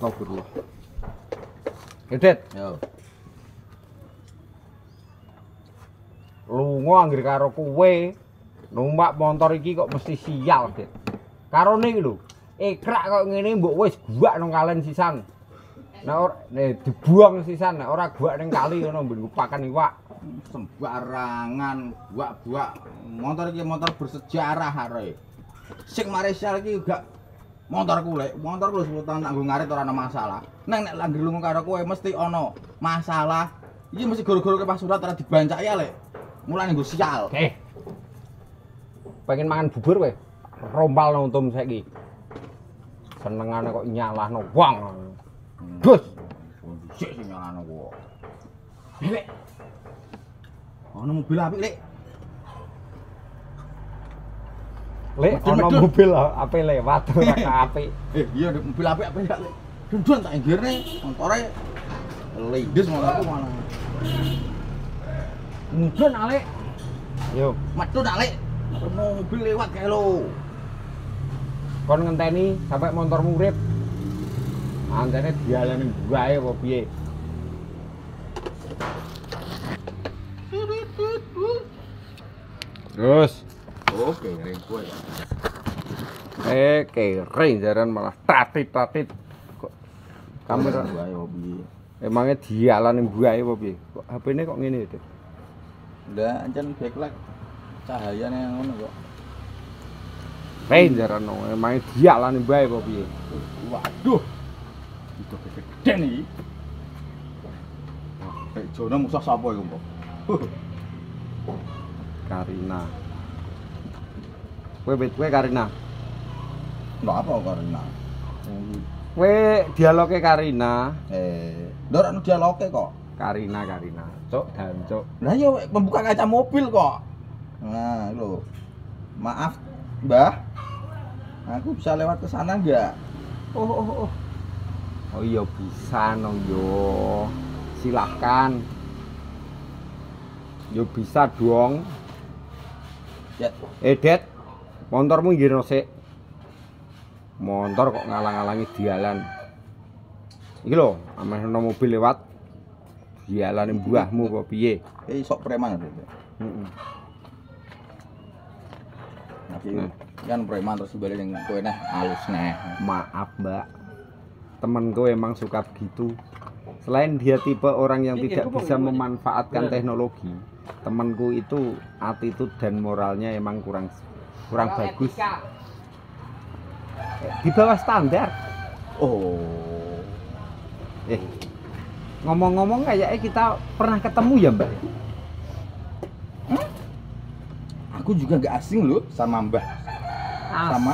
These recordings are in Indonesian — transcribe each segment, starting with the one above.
Astagfirullah. Edet, Yo. lunga anggere karo kowe numpak motor iki kok mesti sial, Det. Karone iki lho, ekrak kok ngene mbok wis guak nang kalen sisan. Nek ora dibuang sisan, nek ora guak ning kali ngono mbok pakan iwak. Sembarangan buak-buak motor iki motor bersejarah are. Sing Malaysia iki gak motorku lek, motorku wis 10 tahun tak nggo ngarit ora ana masalah. Neng nek lagi lunga karo kowe mesti ana masalah. Iki mesti goro-goro ke pas surat ora dibancak ya lek. Mulane nggo sial. Eh. Pengen mangan bubur kowe? Rompal nang untum saiki. Senengane kok nyalahno wong. Dus. Sik sing nyalano kok. Lek. Ono mobil apik lek. Lek Medun, ana medun. mobil ape lewat ora apik. Eh iya ada mobil apik apik ya lek. Dundun tak nggirne motore lindes motorku malah. Mungkin alek. Yo, Metu tak lek. Mobil lewat kae lo. kon ngenteni sampai motormu urip. Antene dialani wae apa piye? Terus Oke, ring kowe. eh kering jaran malah tatit-tatit kok kamera wae hobi. emangnya dialani wae apa piye? Kok HP-ne kok ngene itu? Ndak ancen backlight cahayane ngono kok. Kering jaran no, emangnya dialani wae apa piye? Waduh. Itu gede nih. Eh, Jono musuh sapa iku, Mbok? Karina. Kowe wit kowe Karina. Ndak apa karena. Kowe dialoge Karina, Eh, ndok anu dialoge kok. Karina Karina. Cuk dan cuk. Lah ya membuka kaca mobil kok. Nah, lho. Maaf, Mbah. Aku bisa lewat ke sana enggak? Oh oh oh. Oh iya bisa no yo. Silahkan. Yo bisa dong. Ya, Eh Det, motormu ngirno sik. Motor kok ngalang-alangi dialan. Iki lho, ameh ana mobil lewat. Dialane mbahmu apa piye? eh sok preman. Heeh. Tapi Nah. kan preman terus balik yang kowe nah halus neh. Maaf mbak Temenku emang suka begitu Selain dia tipe orang yang tidak bisa memanfaatkan teknologi Temenku itu attitude dan moralnya emang kurang kurang bagus Eh, Di bawah standar Oh. Eh Ngomong-ngomong kayaknya kita pernah ketemu ya mbak Aku juga gak asing loh sama Mbah. Ah, Sama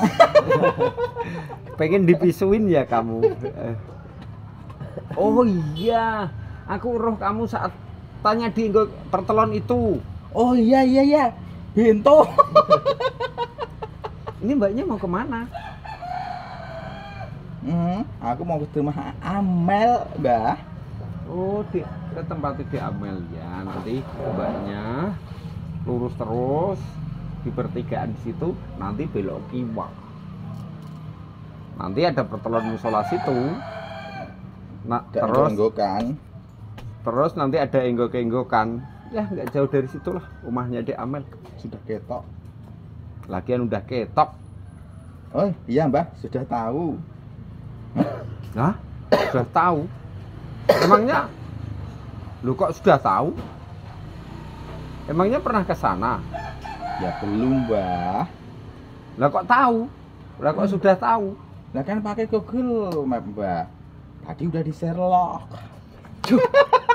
Pengen dipisuin ya kamu Eh. Oh iya Aku roh kamu saat tanya di pertelon itu Oh iya iya iya. Bento. Ini mbaknya mau ke mana? Hmm, aku mau ke rumah Amel, Mbah. Oh, di ke tempat di Amel ya. Nanti mbaknya lurus terus di pertigaan di situ, nanti belok kiwak. Nanti ada pertelon musola situ. Nah, Gak terus kan? terus nanti ada enggok-enggokan. Ya, nggak jauh dari situlah rumahnya di Amel. Sudah ketok. Lagian udah ketok. Oh iya Mbah, sudah tahu. Nah, sudah tahu. Emangnya lu kok sudah tahu? Emangnya pernah ke sana? Ya belum Mbah. Lah kok tahu? Lah kok sudah tahu? Lah kan pakai Google Map Mbah. Tadi udah di Sherlock.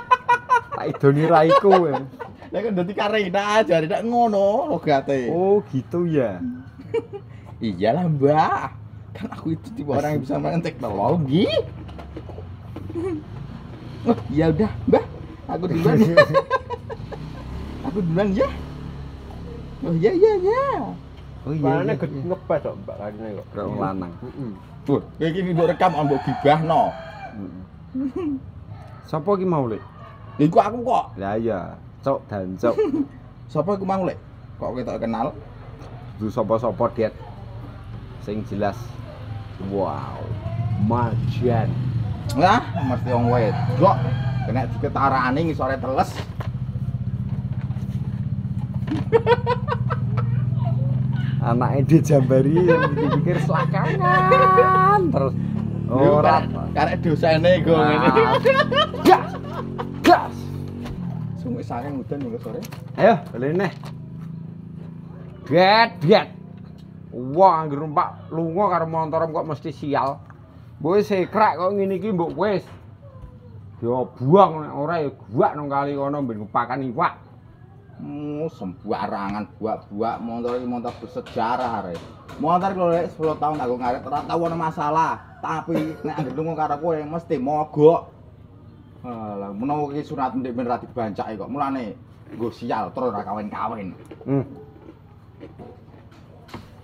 Tak idoni raiku. Ya. Lah kan dadi karena aja, tidak ngono logate. Oh, gitu ya. Iyalah Mbah. Kan aku itu tipe orang yang bisa main teknologi. Oh, ya udah, Mbah. Aku duluan ya. aku duluan ya. Oh iya iya iya. Oh Mana iya. gede ngepes kok Mbak Karina kok. Kok lanang. Heeh. Tuh, kayak gini mbok rekam ambok gibahno. Sopo ki mau, Lek? Iku aku kok. Lah iya, cok dan cok. Sapa iku mau lek? Kok kita kenal? Du sopo-sopo, Det. Sing jelas. Wow. Marjan. Lah, mesti wong wedok kena diketarani ngisore teles. Anaknya dijambari yang dipikir selakangan terus. Ora karek dosane go Nah. ngene. gas. Gas. Sungguh saking udan minggu sore. Ayo, beli nih. Get, get. Wah, anggere numpak lunga karo motor kok mesti sial. Mbok sekrak kok ngene iki mbok wis. Yo buang nek ora ya guak nang kali kono ben pakan iwak. Hmm, sembarangan buak-buak motor iki motor bersejarah arek. Motor kalau lek 10 tahun aku ngaret ora tau ono masalah, tapi nek anggere lunga karo kowe mesti mogok. Alah, menawa iki sunat ndek ben ra dibancaki kok. Mulane nggo sial terus ora kawin-kawin. Hmm.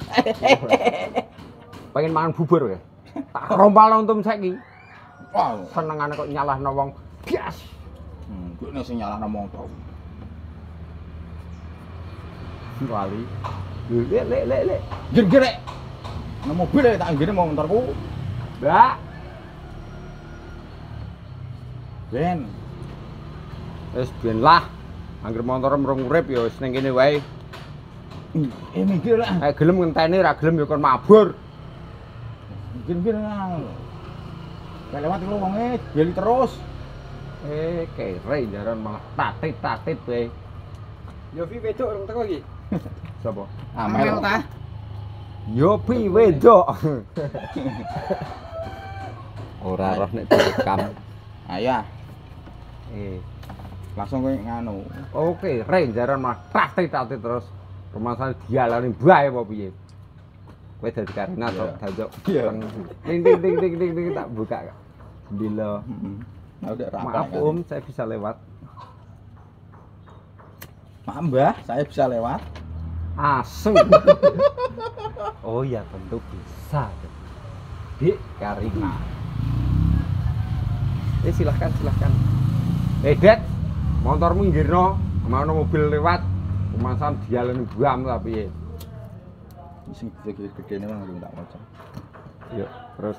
Pengen mangan bubur ya? Tak rompal untum saiki. Wah, Senengane kok nyalahno wong. Gas. hmm, gue nih sing nyalahno motor. Wali. Lek lek lek lek. Gir-gir rek. Nang mobil tak ngene mau motorku. Mbak, Ben, wis ben lah. Angger motor mrung urip ya wis ning kene wae. eh mikir lah. Nek gelem ngenteni ra gelem ya kon mabur. Gir-gir lah. Kayak lewat lu wonge beli terus. Eh, kere jaran malah tatit-tatit wae. Yo vi wedok rong teko iki. Sapa? Amel ta? Yo pi wedok. Ora roh nek direkam. Ayah, Eh, langsung kowe nganu. oke, re jaran malah tatit-tatit terus. Permasalahan dialani bae apa piye? Kowe dadi karena Iya. tok dajok. Iya. Ting ting ting ting ting ting tak buka. Nah, udah rapat. maaf kan? Om, saya bisa lewat. Maaf Mbah, saya bisa lewat. Asu. oh ya tentu bisa. Dik Karina. Eh silahkan silahkan. Eh Dad, motormu nggirno, ke mana mobil lewat, kemasan dialani buam tapi ya. Sing gede-gede ini mah tak waca. Yuk, terus.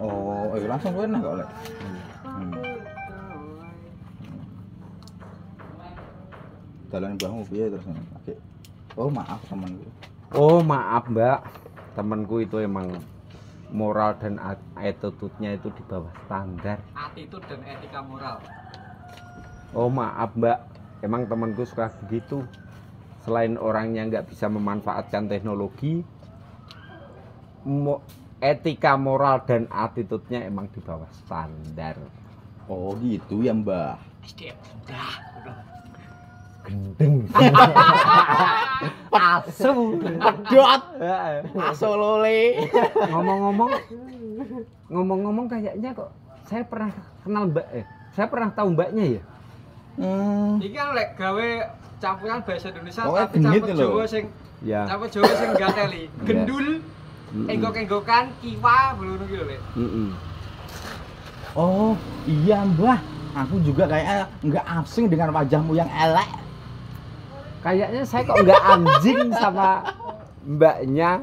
Oh, eh langsung kowe nah kok lek. Hmm. Dalan mbahmu piye terus? Oke. Oh, maaf temanku. Oh maaf Mbak, temanku itu emang moral dan at- attitude-nya itu di bawah standar. Attitude dan etika moral. Oh maaf mbak, emang temanku suka begitu. Selain orangnya nggak bisa memanfaatkan teknologi, mo- etika moral dan attitude-nya emang di bawah standar. Oh, gitu ya, Mbah. SDM udah. Gendeng. Asu. Dot. Asolole. Ngomong-ngomong, ngomong-ngomong kayaknya kok saya pernah kenal mbak eh, saya pernah tahu mbaknya ya. Hmm. Iki kan lek gawe campuran bahasa Indonesia Pokoknya tapi campur. Jawa sing Ya. campur Jawa sing gateli. Gendul, Mm-mm. enggok-enggokan, kiwa, belum gitu lek. Mm-mm. Oh, iya, Mbah. Aku juga kayaknya nggak asing dengan wajahmu yang elek. Kayaknya saya kok nggak anjing sama mbaknya.